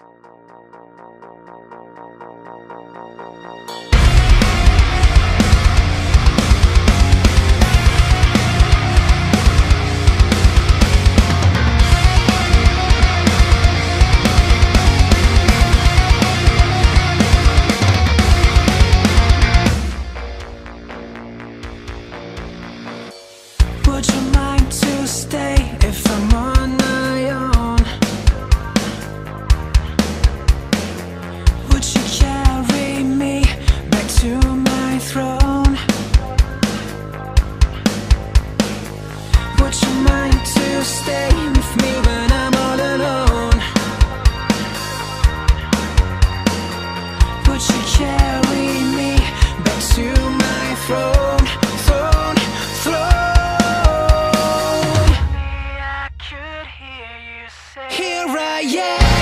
Bye. stay with me when I'm all alone? But you carry me back to my throne? Throne, throne Here I am